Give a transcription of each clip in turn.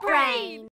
Brain!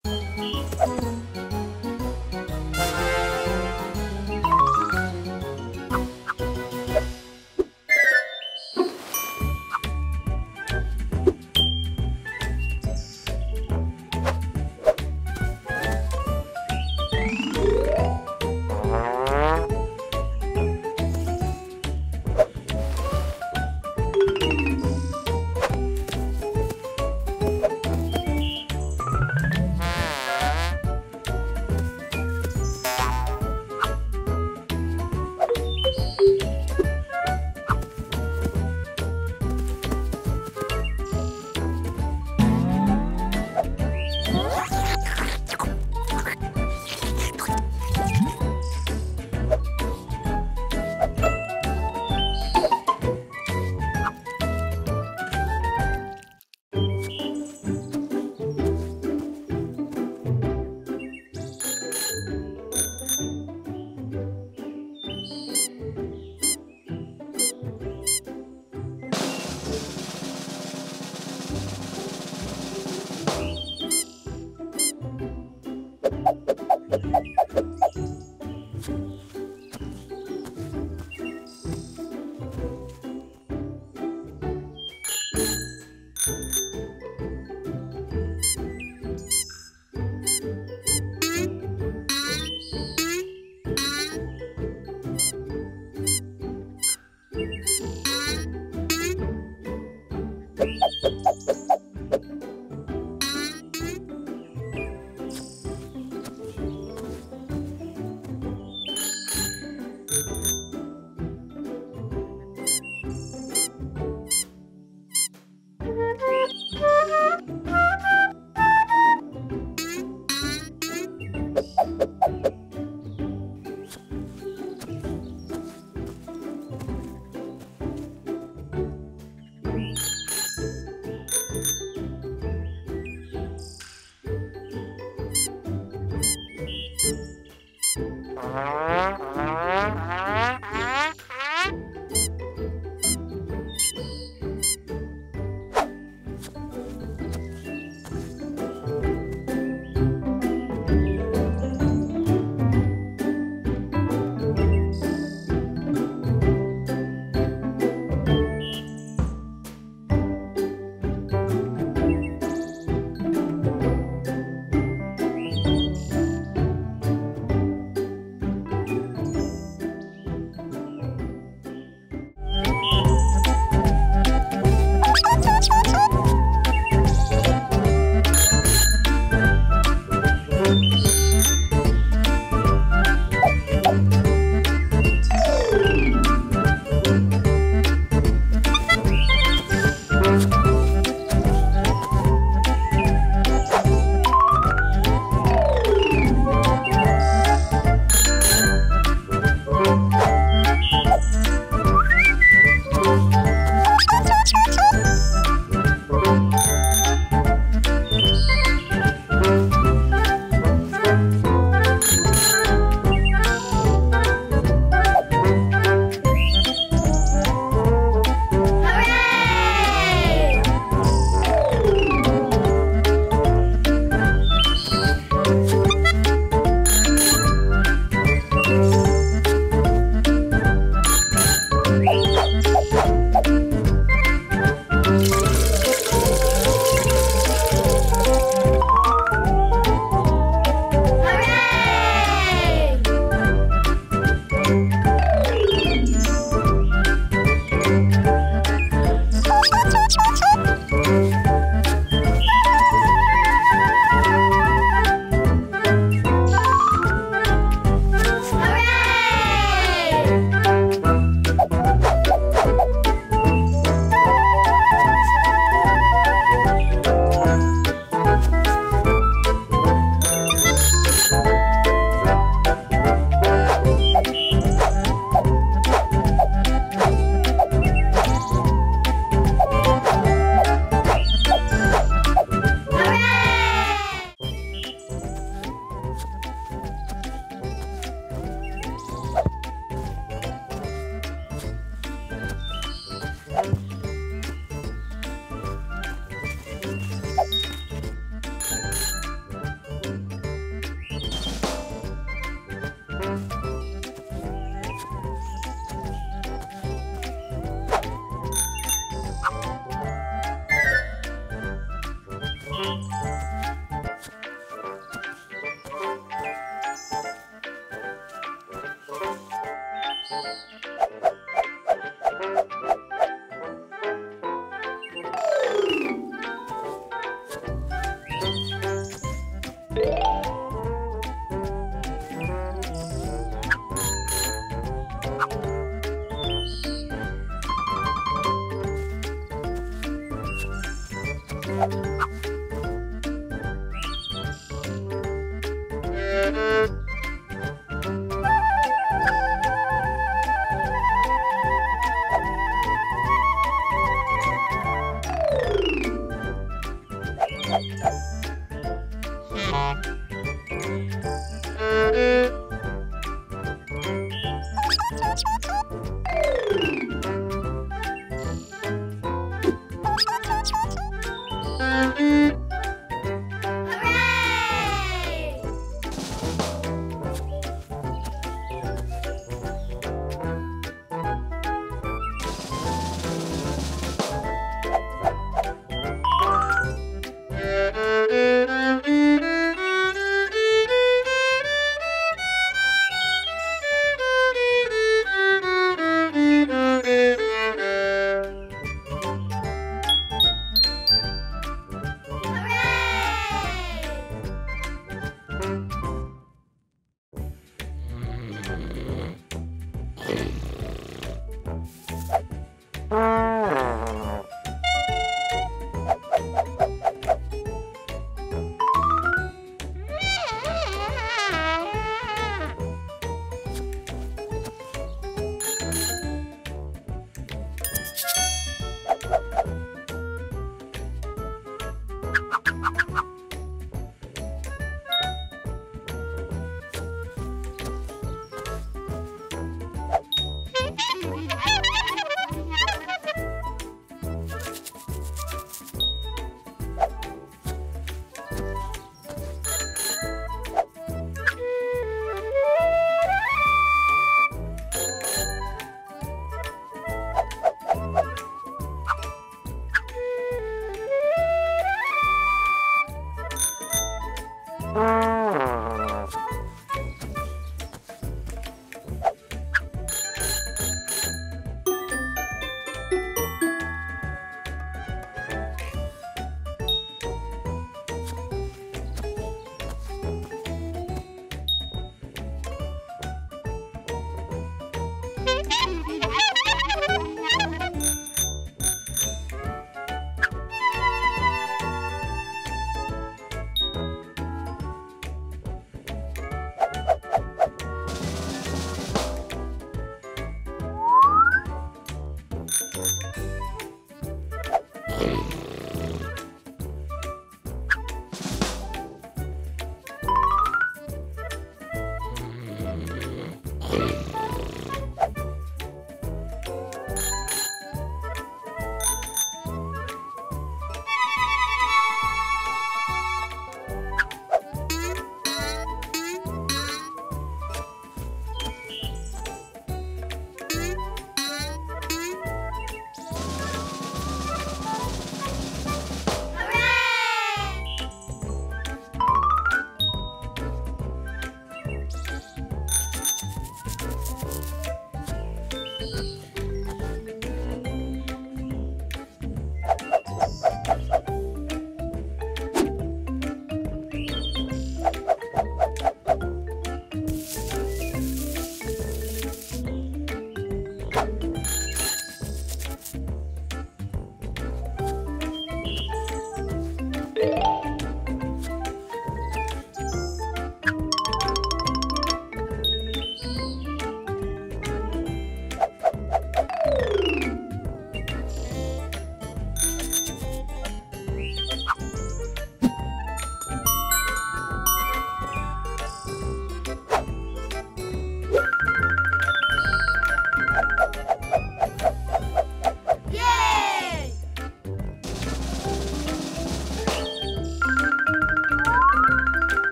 Música